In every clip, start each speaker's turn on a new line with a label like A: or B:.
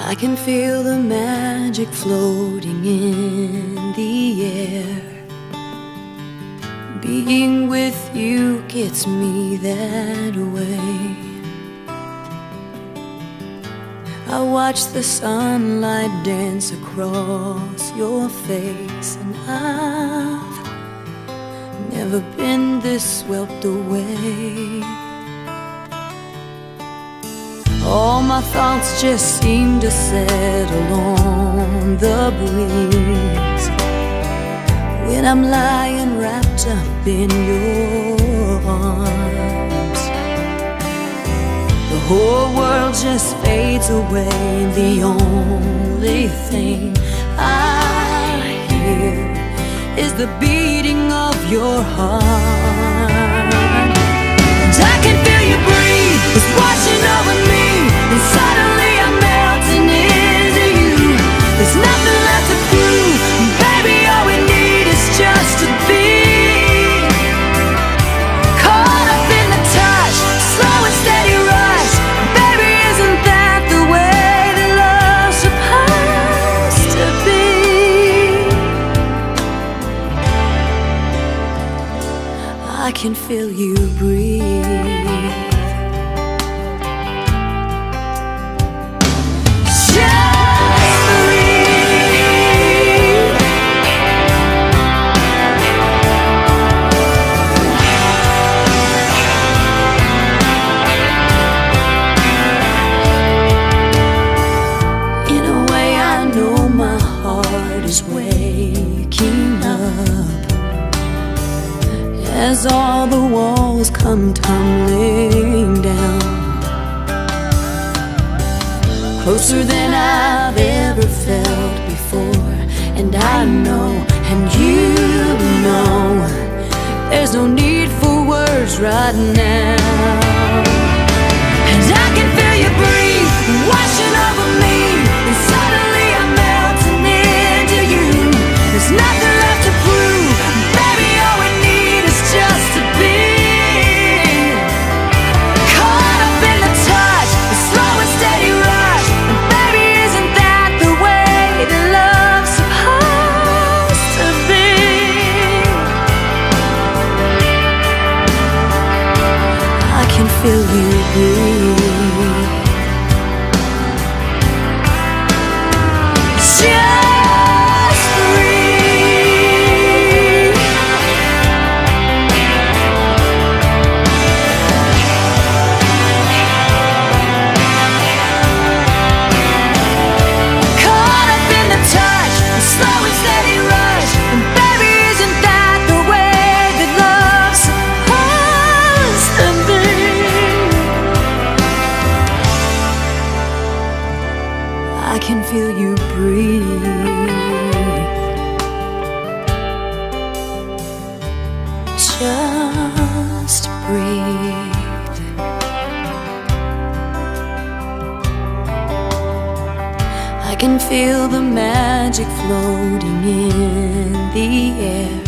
A: I can feel the magic floating in the air. Being with you gets me that way. I watch the sunlight dance across your face, and I've never been this swept away. All my thoughts just seem to settle on the breeze. When I'm lying wrapped up in your arms The whole world just fades away. The only thing I hear Is the beating of your heart can feel you breathe as all the walls come tumbling down. Closer than I've ever felt before, and I know, and you know, there's no need for words right now. Feel you breathe. Just breathe. I can feel the magic floating in the air.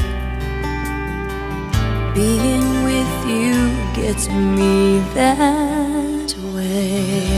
A: Being with you gets me that way.